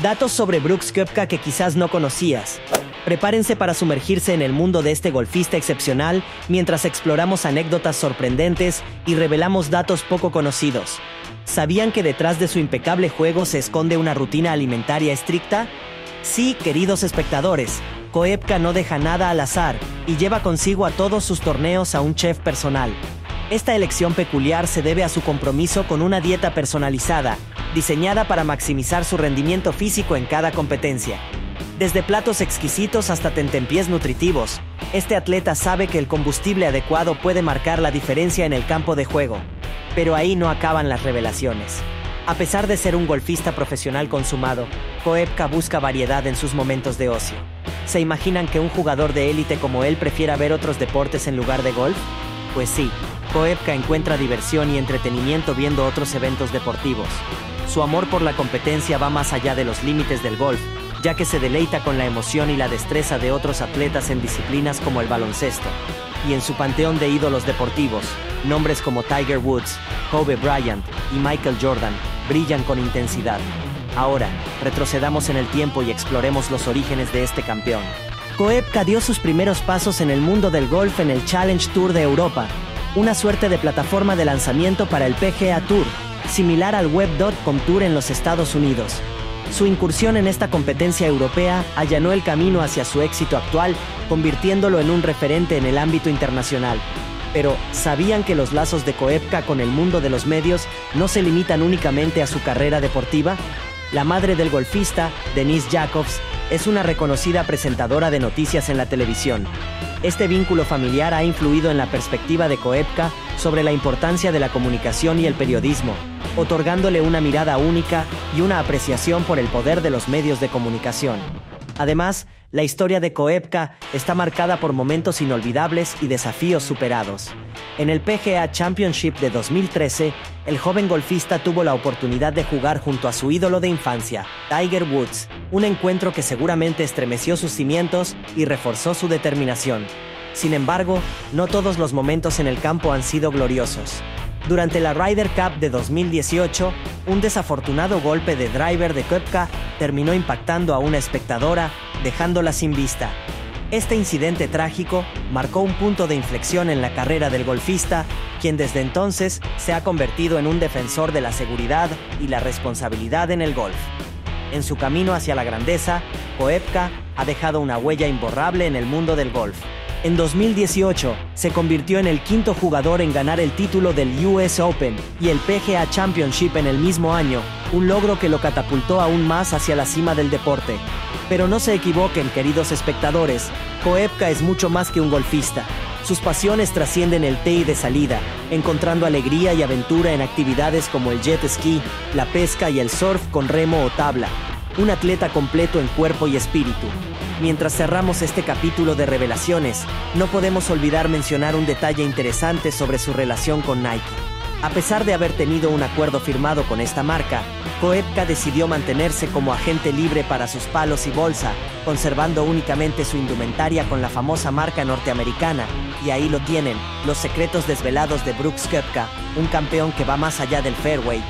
Datos sobre Brooks Koepka que quizás no conocías. Prepárense para sumergirse en el mundo de este golfista excepcional mientras exploramos anécdotas sorprendentes y revelamos datos poco conocidos. ¿Sabían que detrás de su impecable juego se esconde una rutina alimentaria estricta? Sí, queridos espectadores, Koepka no deja nada al azar y lleva consigo a todos sus torneos a un chef personal. Esta elección peculiar se debe a su compromiso con una dieta personalizada, diseñada para maximizar su rendimiento físico en cada competencia. Desde platos exquisitos hasta tentempiés nutritivos, este atleta sabe que el combustible adecuado puede marcar la diferencia en el campo de juego. Pero ahí no acaban las revelaciones. A pesar de ser un golfista profesional consumado, Koepka busca variedad en sus momentos de ocio. ¿Se imaginan que un jugador de élite como él prefiera ver otros deportes en lugar de golf? Pues sí, Koepka encuentra diversión y entretenimiento viendo otros eventos deportivos. Su amor por la competencia va más allá de los límites del golf, ya que se deleita con la emoción y la destreza de otros atletas en disciplinas como el baloncesto. Y en su panteón de ídolos deportivos, nombres como Tiger Woods, Kobe Bryant y Michael Jordan brillan con intensidad. Ahora, retrocedamos en el tiempo y exploremos los orígenes de este campeón. Koepka dio sus primeros pasos en el mundo del golf en el Challenge Tour de Europa, una suerte de plataforma de lanzamiento para el PGA Tour, similar al Web.com Tour en los Estados Unidos. Su incursión en esta competencia europea allanó el camino hacia su éxito actual, convirtiéndolo en un referente en el ámbito internacional. Pero, ¿sabían que los lazos de Koepka con el mundo de los medios no se limitan únicamente a su carrera deportiva? La madre del golfista, Denise Jacobs, es una reconocida presentadora de noticias en la televisión. Este vínculo familiar ha influido en la perspectiva de Koepka sobre la importancia de la comunicación y el periodismo, otorgándole una mirada única y una apreciación por el poder de los medios de comunicación. Además, la historia de Koepka está marcada por momentos inolvidables y desafíos superados. En el PGA Championship de 2013, el joven golfista tuvo la oportunidad de jugar junto a su ídolo de infancia, Tiger Woods, un encuentro que seguramente estremeció sus cimientos y reforzó su determinación. Sin embargo, no todos los momentos en el campo han sido gloriosos. Durante la Ryder Cup de 2018, un desafortunado golpe de driver de Koepka terminó impactando a una espectadora, dejándola sin vista. Este incidente trágico marcó un punto de inflexión en la carrera del golfista, quien desde entonces se ha convertido en un defensor de la seguridad y la responsabilidad en el golf. En su camino hacia la grandeza, Koepka ha dejado una huella imborrable en el mundo del golf. En 2018, se convirtió en el quinto jugador en ganar el título del US Open y el PGA Championship en el mismo año, un logro que lo catapultó aún más hacia la cima del deporte. Pero no se equivoquen, queridos espectadores, Koepka es mucho más que un golfista. Sus pasiones trascienden el té y de salida, encontrando alegría y aventura en actividades como el jet ski, la pesca y el surf con remo o tabla. Un atleta completo en cuerpo y espíritu. Mientras cerramos este capítulo de revelaciones, no podemos olvidar mencionar un detalle interesante sobre su relación con Nike. A pesar de haber tenido un acuerdo firmado con esta marca, Koepka decidió mantenerse como agente libre para sus palos y bolsa, conservando únicamente su indumentaria con la famosa marca norteamericana. Y ahí lo tienen, los secretos desvelados de Brooks Koepka, un campeón que va más allá del fairway